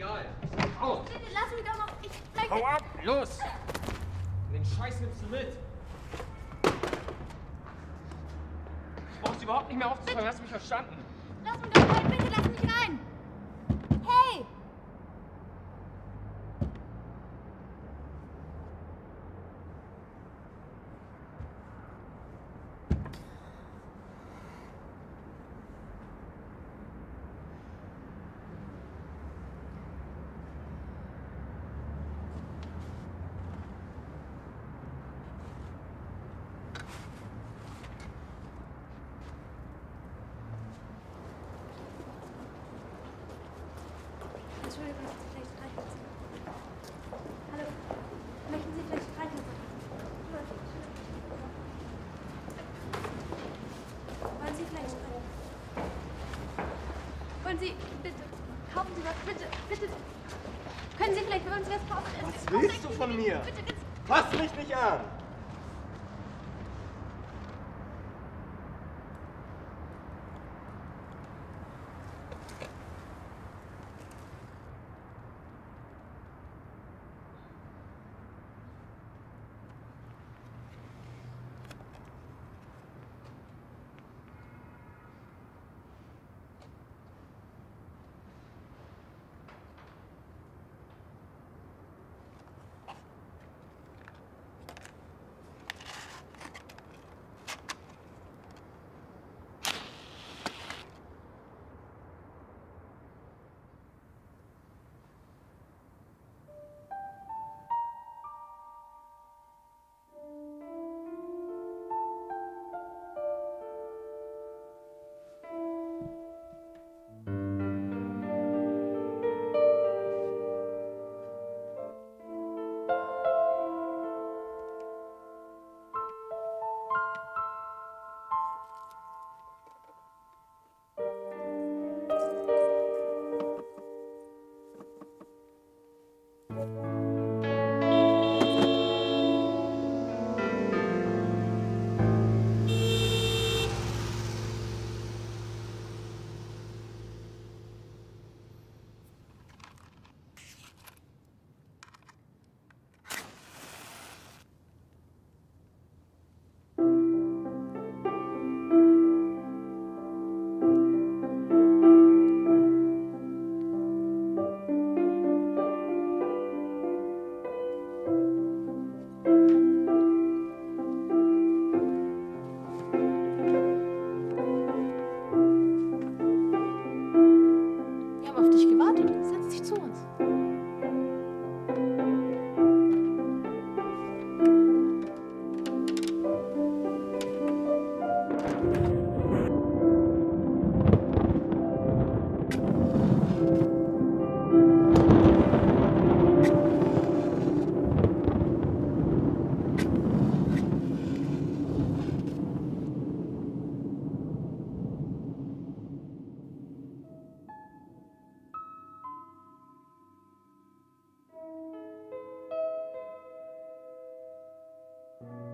egal. Auf! Bitte lass mich doch noch. Ich spreche. Hau ab! Los! Den Scheiß nimmst du mit. Ich brauch's überhaupt nicht mehr aufzufangen, hast du mich verstanden? Lass mich doch rein. Bitte lass mich rein. Hey! Entschuldigung, dass Sie vielleicht Streichhölzer Hallo. Möchten Sie vielleicht Streichhölzer Wollen Sie vielleicht Streichhölzer? Wollen Sie, bitte, kaufen Sie was, bitte, bitte. Können Sie vielleicht für uns was kaufen? Was willst du von mir? Bitte, bitte. Fass mich nicht an! you